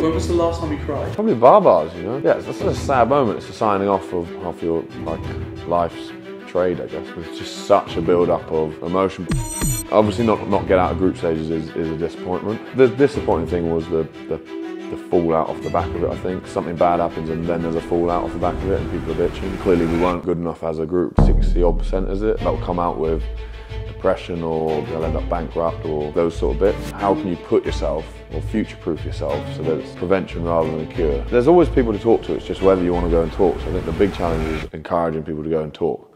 When was the last time you cried? Probably bar bars, you know? Yeah, it's, it's a sad moment. It's a signing off of half your like life's trade, I guess. It's just such a build-up of emotion. Obviously, not not get out of group stages is, is a disappointment. The disappointing thing was the, the the fallout off the back of it. I think something bad happens and then there's a fallout off the back of it, and people are bitching. Clearly, we weren't good enough as a group. 60 odd percent is it? That'll come out with depression or they'll end up bankrupt or those sort of bits. How can you put yourself or future-proof yourself so that it's prevention rather than a cure? There's always people to talk to, it's just whether you want to go and talk. So I think the big challenge is encouraging people to go and talk.